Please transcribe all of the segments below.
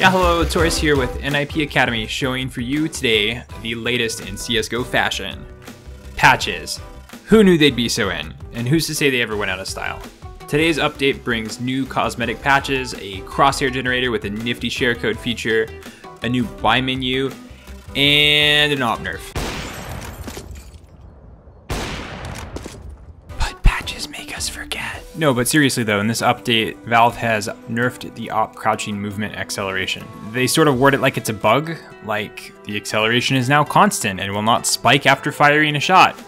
Yeah, hello, Otoris here with NIP Academy showing for you today the latest in CSGO fashion patches. Who knew they'd be so in? And who's to say they ever went out of style? Today's update brings new cosmetic patches, a crosshair generator with a nifty share code feature, a new buy menu, and an AWP nerf. Us forget. No, but seriously though, in this update, Valve has nerfed the AWP crouching movement acceleration. They sort of word it like it's a bug, like the acceleration is now constant and will not spike after firing a shot.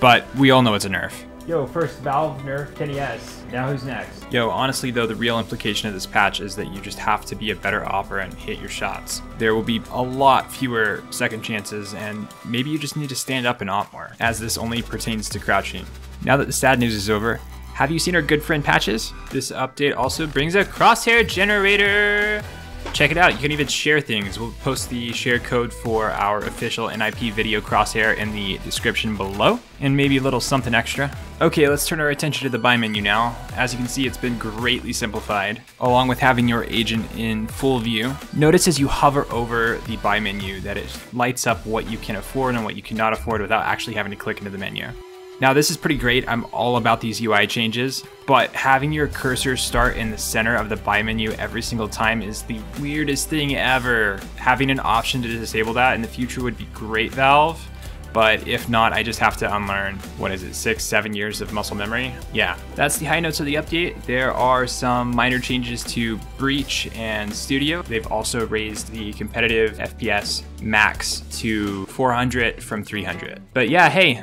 But we all know it's a nerf. Yo, first Valve nerf kennyS. Now who's next? Yo, honestly though, the real implication of this patch is that you just have to be a better AWPer and hit your shots. There will be a lot fewer second chances, and maybe you just need to stand up and AWP more, as this only pertains to crouching. Now that the sad news is over, have you seen our good friend Patches? This update also brings a crosshair generator. Check it out. You can even share things. We'll post the share code for our official NIP video crosshair in the description below, and maybe a little something extra. Okay, let's turn our attention to the buy menu now. As you can see, it's been greatly simplified, along with having your agent in full view. Notice as you hover over the buy menu that it lights up what you can afford and what you cannot afford without actually having to click into the menu. Now this is pretty great, I'm all about these UI changes, but having your cursor start in the center of the buy menu every single time is the weirdest thing ever. Having an option to disable that in the future would be great, Valve, but if not, I just have to unlearn, what is it, six, seven years of muscle memory? Yeah, that's the high notes of the update. There are some minor changes to Breach and Studio. They've also raised the competitive FPS max to 400 from 300. But yeah, hey,